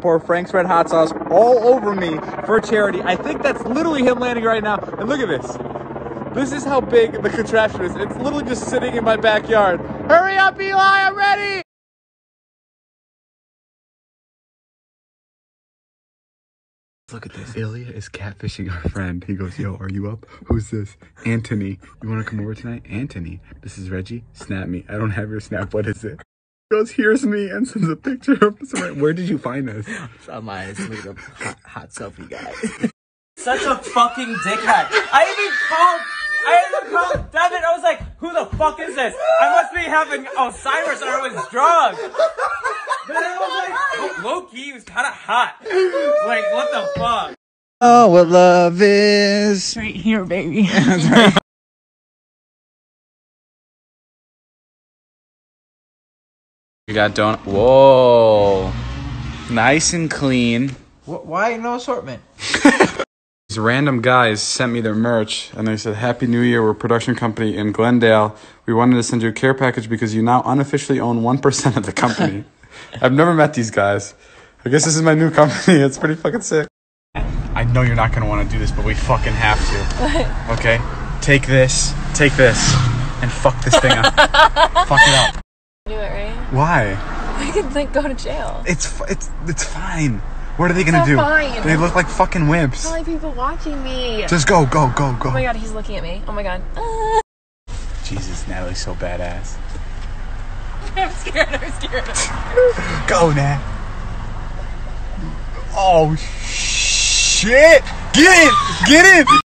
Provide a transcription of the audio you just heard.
Pour Frank's Red Hot Sauce all over me for charity. I think that's literally him landing right now. And look at this. This is how big the contraption is. It's literally just sitting in my backyard. Hurry up, Eli, I'm ready! Look at this. Ilya is catfishing our friend. He goes, Yo, are you up? Who's this? Anthony. You want to come over tonight? Anthony. This is Reggie. Snap me. I don't have your snap. What is it? He goes, Here's me and sends a picture of someone. Where did you find this? It's on my little hot, hot selfie guy. Such a fucking dickhead. I even called. I even called Devin. I was like, "Who the fuck is this? I must be having Alzheimer's or I was drunk." But then I was like, oh, low key, he was kind of hot. Like, what the fuck? Oh, what love is. Right here, baby. You got donut. Whoa. Nice and clean. Why no assortment? These random guys sent me their merch and they said, Happy New Year, we're a production company in Glendale. We wanted to send you a care package because you now unofficially own 1% of the company. I've never met these guys. I guess this is my new company. It's pretty fucking sick. I know you're not going to want to do this, but we fucking have to. Okay? Take this, take this, and fuck this thing up. fuck it up. It. Why? I could like go to jail. It's it's it's fine. What are they gonna do? fine. They look like fucking wimps. Probably people watching me. Just go, go, go, go. Oh my god, he's looking at me. Oh my god. Ah. Jesus, Natalie's so badass. I'm scared. I'm scared. Go, Nat. Oh shit! Get in! Get in!